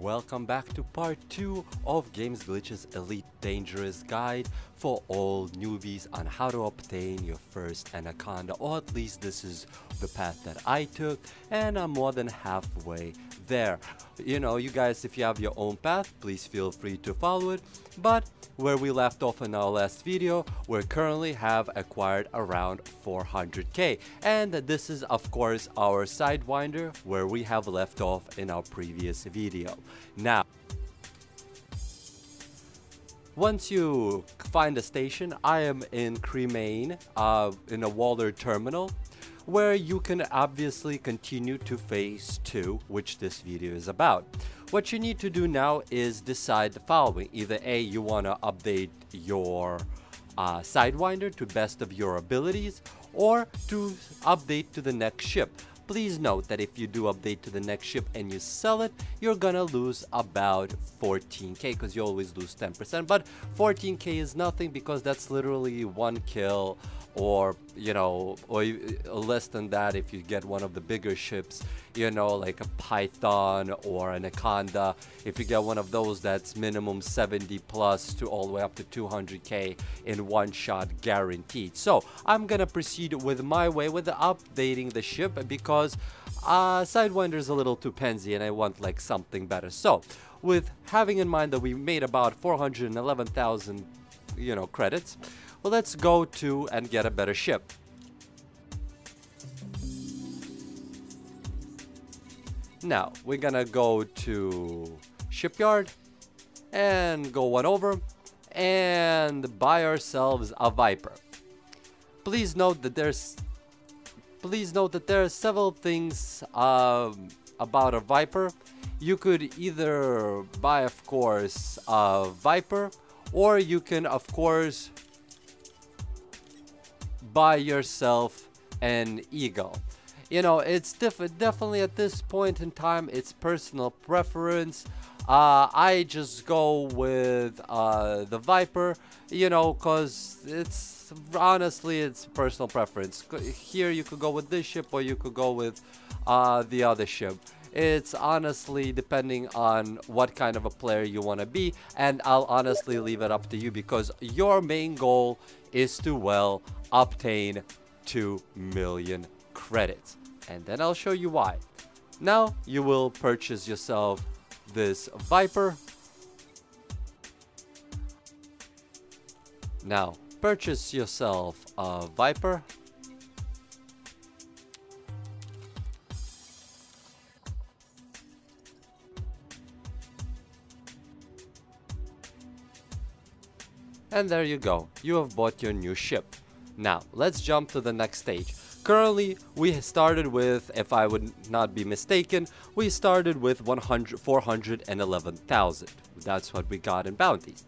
Welcome back to part 2 of Games Glitch's Elite Dangerous Guide for all newbies on how to obtain your first Anaconda or at least this is the path that I took and I'm more than halfway there. You know, you guys if you have your own path please feel free to follow it but where we left off in our last video, we currently have acquired around 400k. And this is of course our Sidewinder where we have left off in our previous video. Now, once you find a station, I am in Kremainn, uh, in a Wohler terminal, where you can obviously continue to phase 2, which this video is about. What you need to do now is decide the following. Either A, you want to update your uh, Sidewinder to best of your abilities or to update to the next ship. Please note that if you do update to the next ship and you sell it, you're gonna lose about 14k because you always lose 10%. But 14k is nothing because that's literally one kill or you know or less than that if you get one of the bigger ships you know like a python or an anaconda if you get one of those that's minimum 70 plus to all the way up to 200k in one shot guaranteed. So i'm gonna proceed with my way with updating the ship because uh sidewinder is a little too pansy and i want like something better. So with having in mind that we made about 411,000 you know credits let's go to and get a better ship. Now, we're gonna go to shipyard and go one over and buy ourselves a Viper. Please note that there's please note that there are several things um, about a Viper. You could either buy, of course, a Viper, or you can, of course, buy yourself an eagle. You know, it's def definitely at this point in time, it's personal preference. Uh, I just go with uh, the Viper, you know, because it's honestly, it's personal preference. Here you could go with this ship or you could go with uh, the other ship. It's honestly depending on what kind of a player you want to be and I'll honestly leave it up to you because your main goal is to, well, obtain 2 million credits. And then I'll show you why. Now you will purchase yourself this Viper. Now purchase yourself a Viper And there you go, you have bought your new ship. Now, let's jump to the next stage. Currently, we started with, if I would not be mistaken, we started with 100, 411,000. That's what we got in bounties.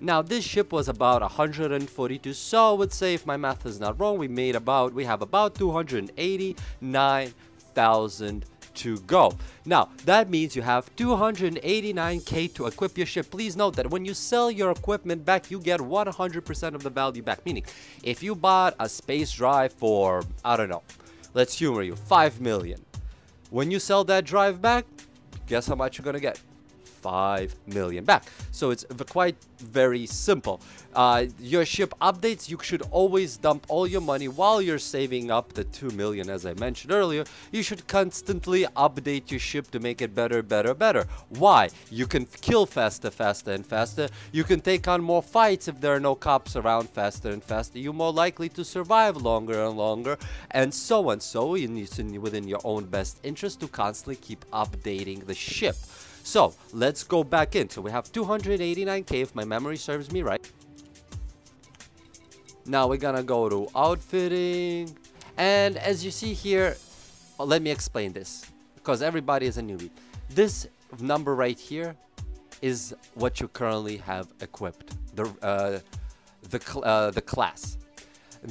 Now, this ship was about 142, so I would say if my math is not wrong, we made about, we have about 289,000 to go. Now, that means you have 289k to equip your ship. Please note that when you sell your equipment back, you get 100% of the value back. Meaning, if you bought a space drive for, I don't know, let's humor you, 5 million. When you sell that drive back, guess how much you're gonna get? 5 million back. So it's quite very simple. Uh, your ship updates, you should always dump all your money while you're saving up the 2 million as I mentioned earlier. You should constantly update your ship to make it better, better, better. Why? You can kill faster, faster, and faster. You can take on more fights if there are no cops around faster and faster. You're more likely to survive longer and longer, and so on. So you need to, within your own best interest to constantly keep updating the ship. So let's go back in. So we have 289k if my memory serves me right. Now we're gonna go to outfitting. And as you see here, let me explain this because everybody is a newbie. This number right here is what you currently have equipped. The, uh, the, cl uh, the class.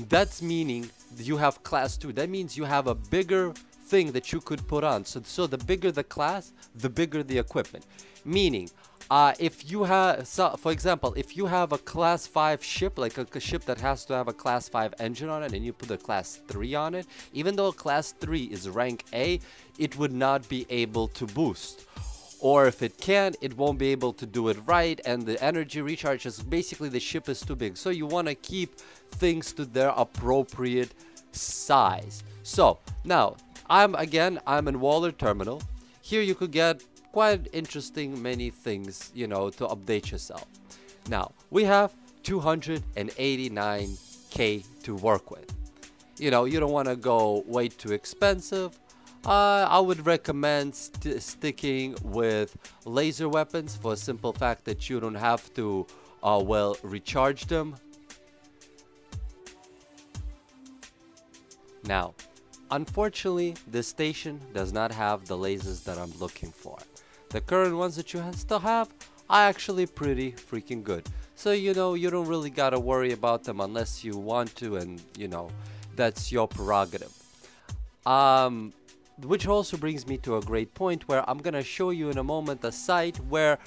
that's meaning you have class 2. That means you have a bigger thing that you could put on. So, so the bigger the class, the bigger the equipment. Meaning, uh, if you have, so for example, if you have a class 5 ship, like a, a, ship that has to have a class 5 engine on it, and you put a class 3 on it, even though a class 3 is rank A, it would not be able to boost. or if it can it won't be able to do it right and the energy recharge is basically the ship is too big so you want to keep things to their appropriate size so now I'm again I'm in Wohler Terminal. Here you could get quite interesting many things you know to update yourself. Now we have 289k to work with. You know you don't want to go way too expensive. Uh, I would recommend st sticking with laser weapons for a simple fact that you don't have to, uh, well, recharge them. Now, unfortunately, this station does not have the lasers that I'm looking for. The current ones that you still have are actually pretty freaking good. So, you know, you don't really gotta worry about them unless you want to and, you know, that's your prerogative. Um, which also brings me to a great point where I'm gonna show you in a moment a site where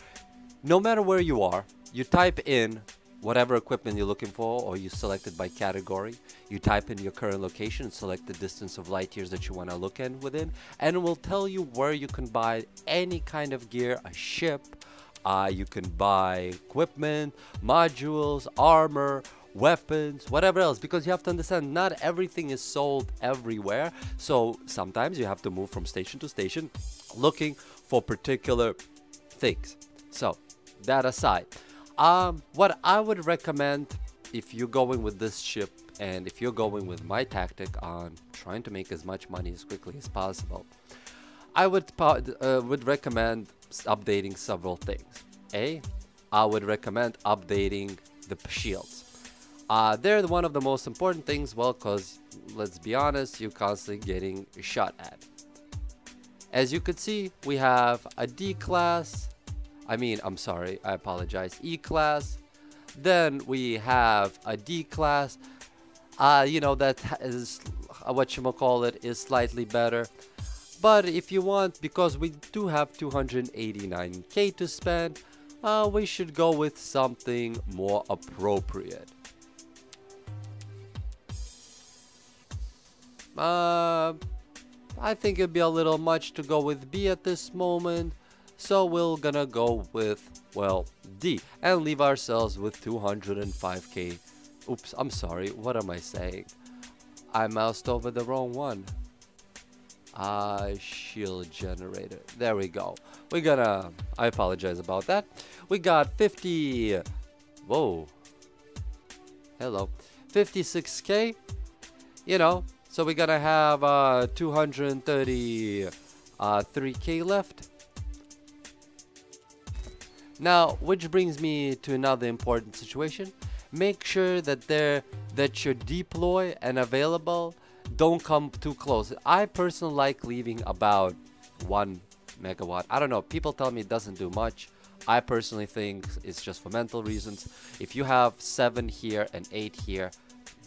no matter where you are, you type in whatever equipment you're looking for or you select it by category. You type in your current location, select the distance of light years that you want to look in within, and it will tell you where you can buy any kind of gear, a ship, uh, you can buy equipment, modules, armor, weapons, whatever else. Because you have to understand, not everything is sold everywhere. So sometimes you have to move from station to station looking for particular things. So that aside, um, what I would recommend if you're going with this ship and if you're going with my tactic on trying to make as much money as quickly as possible, I would uh, would recommend updating several things. A, I would recommend updating the shields. Uh, they're one of the most important things, well, because let's be honest, you're constantly getting shot at. As you could see, we have a D class. I mean, I'm sorry, I apologize. E class. Then we have a D class. Uh, you know, that is uh, what you call it is slightly better. But if you want, because we do have 289k to spend, uh, we should go with something more appropriate. Uh, I think it'd be a little much to go with B at this moment. So we're gonna go with, well, D and leave ourselves with 205k. Oops, I'm sorry, what am I saying? I moused over the wrong one. Ah, shield generator. There we go. We're gonna, I apologize about that. We got 50, whoa. Hello. 56k. You know, so we're gonna have uh, 233k uh, left. Now, which brings me to another important situation. Make sure that there that your deploy and available don't come too close. I personally like leaving about one megawatt. I don't know. People tell me it doesn't do much. I personally think it's just for mental reasons. If you have seven here and eight here,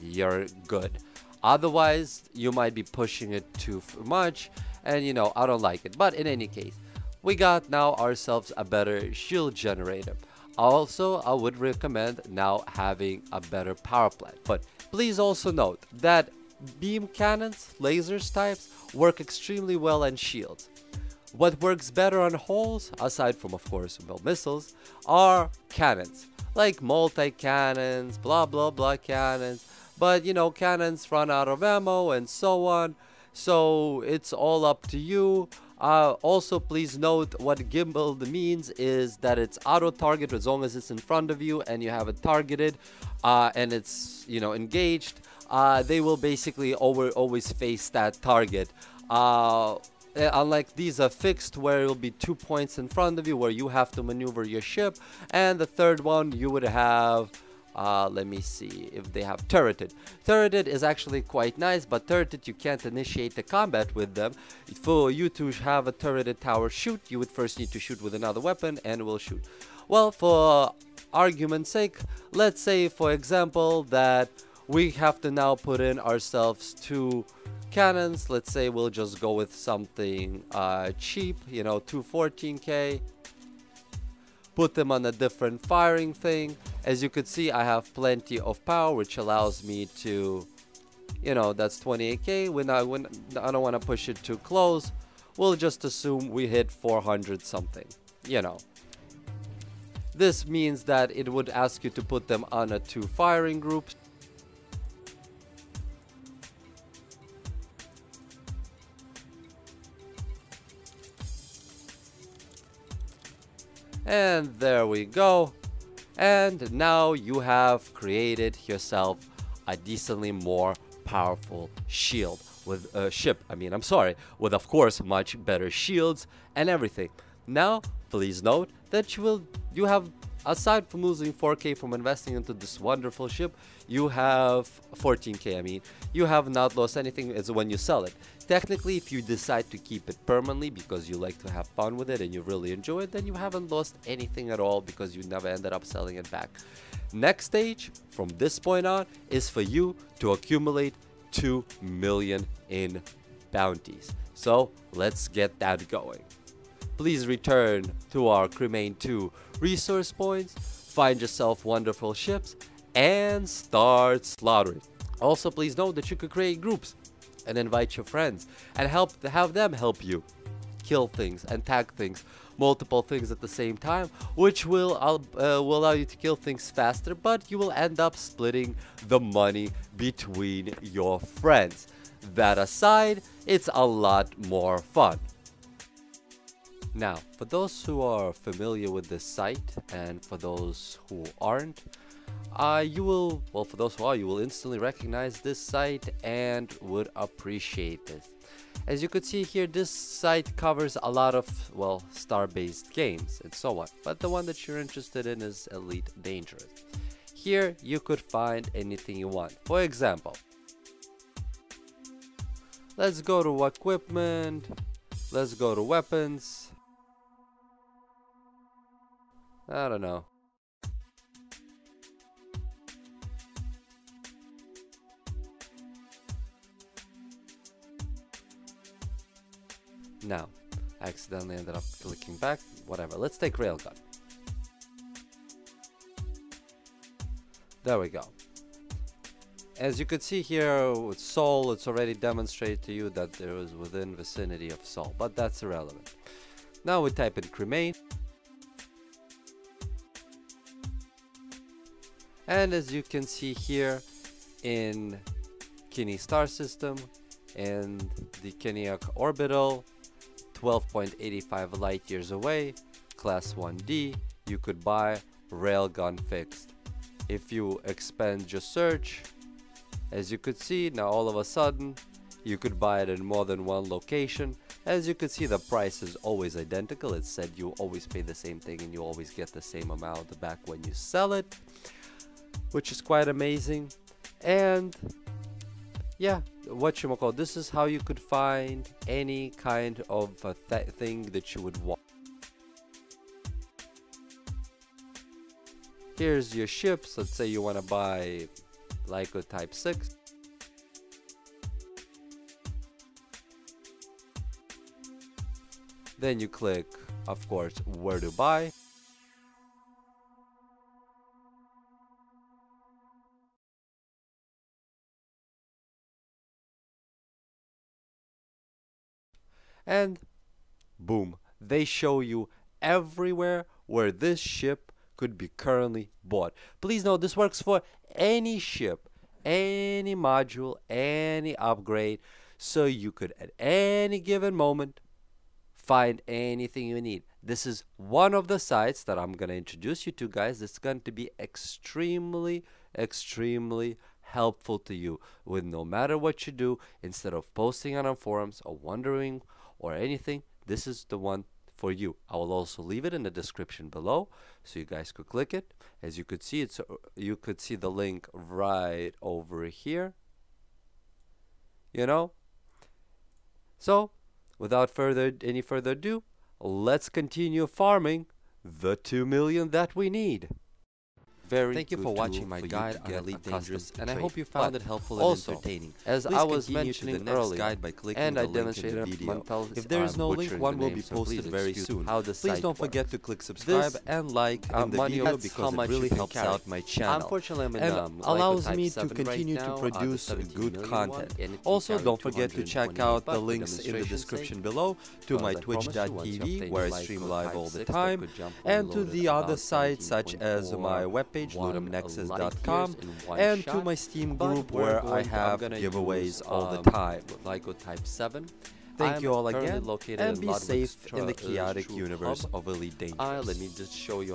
you're good. Otherwise, you might be pushing it too much and you know, I don't like it. But in any case, we got now ourselves a better shield generator. Also, I would recommend now having a better power plant. But please also note that beam cannons, lasers types, work extremely well on shields. What works better on holes, aside from of course well missiles, are cannons. Like multi-cannons, blah blah blah cannons, but you know, cannons run out of ammo and so on. So it's all up to you. Uh, also, please note what gimbal means is that it's auto target as long as it's in front of you and you have it targeted uh, and it's you know engaged. Uh, they will basically always face that target. Uh, unlike these are fixed where it will be two points in front of you where you have to maneuver your ship and the third one you would have uh, let me see if they have turreted. Turreted is actually quite nice, but turreted you can't initiate the combat with them. For you to have a turreted tower shoot, you would first need to shoot with another weapon and will shoot. Well, for argument's sake, let's say for example that we have to now put in ourselves two cannons. Let's say we'll just go with something uh, cheap, you know, 214k put them on a different firing thing. As you could see, I have plenty of power, which allows me to, you know, that's 28k. When I, when I don't want to push it too close, we'll just assume we hit 400 something. you know. This means that it would ask you to put them on a two firing group. And there we go. And now you have created yourself a decently more powerful shield with a uh, ship. I mean, I'm sorry, with of course much better shields and everything. Now, please note that you will you have aside from losing 4k from investing into this wonderful ship, you have 14k. I mean, you have not lost anything as when you sell it. Technically, if you decide to keep it permanently because you like to have fun with it and you really enjoy it, then you haven't lost anything at all because you never ended up selling it back. Next stage, from this point on, is for you to accumulate 2 million in bounties. So let's get that going. Please return to our Kremainn 2 resource points, find yourself wonderful ships, and start slaughtering. Also, please note that you could create groups and invite your friends and help to have them help you kill things and tag things multiple things at the same time which will uh, will allow you to kill things faster but you will end up splitting the money between your friends. That aside it's a lot more fun now for those who are familiar with this site and for those who aren't uh, you will, well, for those who are, you will instantly recognize this site and would appreciate this. As you could see here, this site covers a lot of, well, star-based games and so on, but the one that you're interested in is Elite Dangerous. Here, you could find anything you want. For example, let's go to equipment, let's go to weapons, I don't know. Now, I accidentally ended up clicking back. Whatever. Let's take Railgun. There we go. As you could see here with Sol, it's already demonstrated to you that there is within vicinity of Sol, but that's irrelevant. Now we type in Kremainn. And as you can see here in Kini star system and the Keneac orbital, 12.85 light years away, class 1D, you could buy railgun fixed. If you expand your search, as you could see, now all of a sudden, you could buy it in more than one location. As you could see, the price is always identical. It said you always pay the same thing and you always get the same amount back when you sell it, which is quite amazing. And yeah, what you call this is how you could find any kind of th thing that you would want. Here's your ships. Let's say you want to buy Lakon Type 6. Then you click, of course, where to buy. And boom, they show you everywhere where this ship could be currently bought. Please note this works for any ship, any module, any upgrade, so you could at any given moment find anything you need. This is one of the sites that I'm going to introduce you to guys. It's going to be extremely, extremely helpful to you with no matter what you do, instead of posting on forums or wondering or anything, this is the one for you. I will also leave it in the description below so you guys could click it. As you could see, it's uh, you could see the link right over here. You know? So, without further any further ado, let's continue farming the 2 million that we need. Very Thank you for watching my for guide on Elite Dangerous, and I hope you found But it helpful and also, entertaining. As Please I was mentioning next earlier, guide by clicking and the I link in the demonstrated video. If there is no link, one will be posted very soon. How the Please don't forget to click subscribe and like uh, in the video because it really helps out my channel. Unfortunately, I'm and allows me to continue to produce good content. one, and it can Also, don't forget to check out the links in the description below to my as I promised you, once you twitch.tv where I stream live all the time and to the other sites such as my 17.4 webpage ludumnexus.com years and to my Steam group where I going to- I'm have giveaways all the um, time. Lakon Type 7. Thank you all again located and be safe in the uh, chaotic universe of Elite Dangerous. Uh, let me just show you